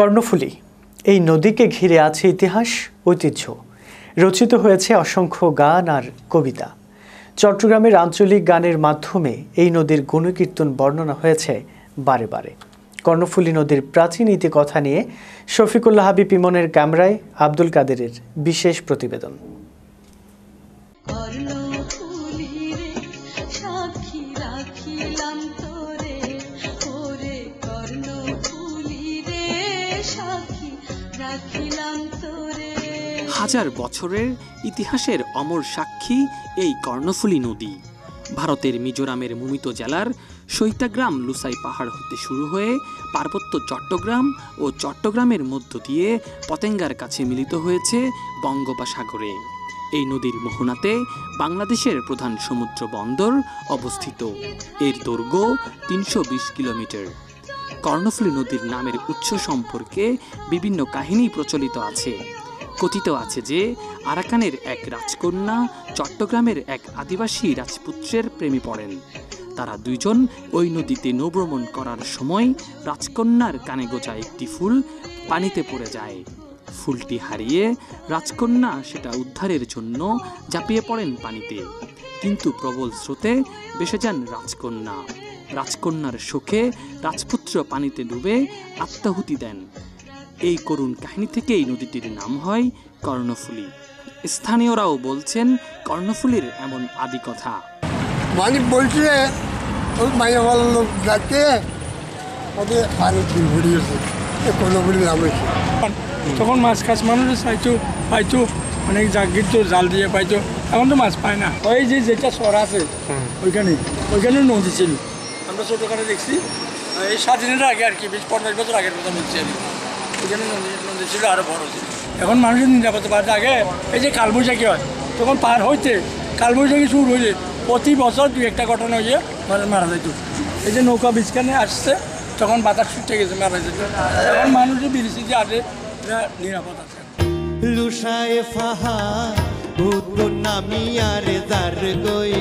কর্ণফুলী। এই নদীকে ঘিরে আছে ইতিহাস, ঐতিহ্য। রচিত হয়েছে অসংখ্য গান আর কবিতা। চট্টগ্রামের আঞ্চলিক গানের মাধ্যমে এই নদীর গুণকীর্তন বর্ণনা হয়েছে বারে বারে। কর্ণফুলী নদীর প্রাচীন ইতিকথা নিয়ে শফিকুল্লাহ হাবিব ইমনের ক্যামেরায় আব্দুল কাদেরের বিশেষ প্রতিবেদন। হাজার বছরের ইতিহাসের অমর সাক্ষী এই কর্ণফুলী নদী। ভারতের মিজোরামের মুমিত জেলার সৈতাগ্রাম লুসাই পাহাড় হতে শুরু হয়ে পার্বত্য চট্টগ্রাম ও চট্টগ্রামের মধ্য দিয়ে পতেঙ্গার কাছে মিলিত হয়েছে বঙ্গোপসাগরে। এই নদীর মোহনাতে বাংলাদেশের প্রধান সমুদ্র বন্দর অবস্থিত। এর দৈর্ঘ্য তিনশো বিশ কিলোমিটার। কর্ণফুলী নদীর নামের উৎস সম্পর্কে বিভিন্ন কাহিনী প্রচলিত আছে। কথিত আছে যে, আরাকানের এক রাজকন্যা চট্টগ্রামের এক আদিবাসী রাজপুত্রের প্রেমে পড়েন। তারা দুইজন ওই নদীতে নৌভ্রমণ করার সময় রাজকন্যার কানে গোজা একটি ফুল পানিতে পড়ে যায়। ফুলটি হারিয়ে রাজকন্যা সেটা উদ্ধারের জন্য ঝাঁপিয়ে পড়েন পানিতে। কিন্তু প্রবল স্রোতে ভেসে যান রাজকন্যা। রাজকন্যার শোকে রাজপুত্র পানিতে ডুবে আত্মাহুতি দেন। এই করুণ কাহিনী থেকেই নদীটির নাম হয় কর্ণফুলী। স্থানীয়রাও বলছেন কর্ণফুলীর এমন আদি কথা। মানে বলছে ওই লোক যাচ্ছে ওদের পানি ফুল ভরিয়েছে নাম হয়েছে। তখন মাছ কাছ মানুষ চাইতো পাইতো অনেক জাগির তো জাল দিয়ে পাইতো এখন তো মাছ পায় না। ওই যে যেটা সর আছে ওইখানে ওইখানে নদী ছিল। আমরা ছোটোখানে দেখছি এই স্বাধীনতার আগে আর কি, বেশ পঞ্চাশ বছর আগের কথা বলছি আমি। ওইখানে নদী নদী ছিল আরও বড় ছিল এখন মানুষের নিরাপত্তা পাওয়ার আগে এই যে কালবৈশাখী হয়, তখন পার হইতে কালবৈশাখী শুরু হয়েছে প্রতি বছর দু একটা ঘটনা হয়ে মানে মারা যেত এই যে নৌকা বিছখানে আসছে, তখন বাতাস ছুটে গেছে, মারা যেত এখন মানুষের বিরিছি যে আছে এটা নিরাপদ আছে। লুসায় ফাহা নামিয়ারে যার গই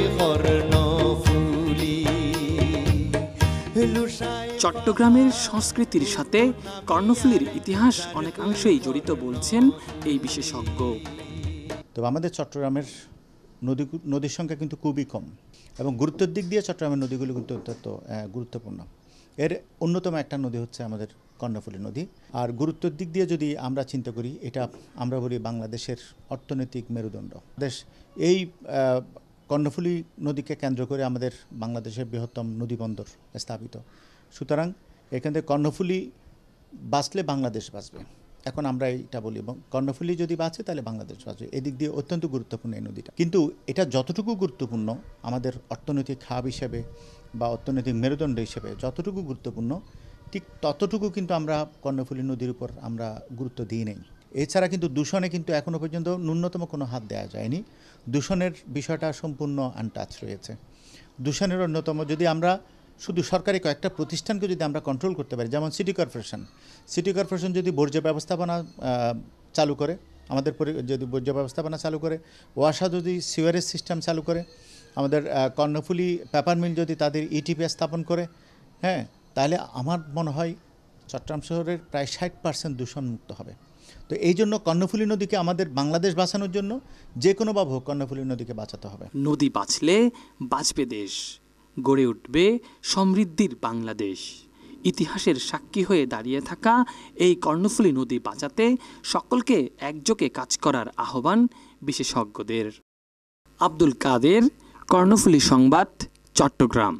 চট্টগ্রামের সংস্কৃতির সাথে কর্ণফুলীর ইতিহাস অনেকাংশেই জড়িত বলছেন এই বিশেষজ্ঞ। তবে আমাদের চট্টগ্রামের নদী নদীর সংখ্যা কিন্তু খুবই কম এবং গুরুত্বের দিক দিয়ে চট্টগ্রামের নদীগুলো কিন্তু অত্যন্ত গুরুত্বপূর্ণ। এর অন্যতম একটা নদী হচ্ছে আমাদের কর্ণফুলী নদী। আর গুরুত্বের দিক দিয়ে যদি আমরা চিন্তা করি, এটা আমরা বলি বাংলাদেশের অর্থনৈতিক মেরুদণ্ড। দেশ এই কর্ণফুলী নদীকে কেন্দ্র করে আমাদের বাংলাদেশের বৃহত্তম নদীবন্দর স্থাপিত। সুতরাং এখান থেকে কর্ণফুলী বাঁচলে বাংলাদেশ বাঁচবে। এখন আমরা এটা বলি, এবং কর্ণফুলী যদি বাঁচে তাহলে বাংলাদেশ বাঁচবে। এদিক দিয়ে অত্যন্ত গুরুত্বপূর্ণ এই নদীটা। কিন্তু এটা যতটুকু গুরুত্বপূর্ণ, আমাদের অর্থনৈতিক খাব হিসেবে বা অর্থনৈতিক মেরুদণ্ড হিসেবে যতটুকু গুরুত্বপূর্ণ, ঠিক ততটুকু কিন্তু আমরা কর্ণফুলী নদীর উপর আমরা গুরুত্ব দিই নেই। এছাড়া কিন্তু দূষণে কিন্তু এখনও পর্যন্ত ন্যূনতম কোনো হাত দেওয়া যায়নি। দূষণের বিষয়টা সম্পূর্ণ আনটাচ রয়েছে। দূষণের অন্যতম যদি আমরা শুধু সরকারি কয়েকটা প্রতিষ্ঠানকে যদি আমরা কন্ট্রোল করতে পারি, যেমন সিটি কর্পোরেশন সিটি কর্পোরেশন যদি বর্জ্য ব্যবস্থাপনা চালু করে, আমাদের যদি বর্জ্য ব্যবস্থাপনা চালু করে, ওয়াসা যদি সিওয়ারেজ সিস্টেম চালু করে, আমাদের কর্ণফুলী পেপার মিল যদি তাদের ইটিপি স্থাপন করে হ্যাঁ তাহলে আমার মনে হয় চট্টগ্রাম শহরের প্রায় ষাট পার্সেন্ট দূষণমুক্ত হবে। তো এই জন্য কর্ণফুলী নদীকে আমাদের বাংলাদেশ বাঁচানোর জন্য যে কোনোভাবে কর্ণফুলী নদীকে বাঁচাতে হবে। নদী বাঁচলে বাঁচবে দেশ, গড়ে উঠবে সমৃদ্ধির বাংলাদেশ। ইতিহাসের সাক্ষী হয়ে দাঁড়িয়ে থাকা এই কর্ণফুলী নদী বাঁচাতে সকলকে একযোগে কাজ করার আহ্বান বিশেষজ্ঞদের। আব্দুল কাদের, কর্ণফুলী সংবাদ, চট্টগ্রাম।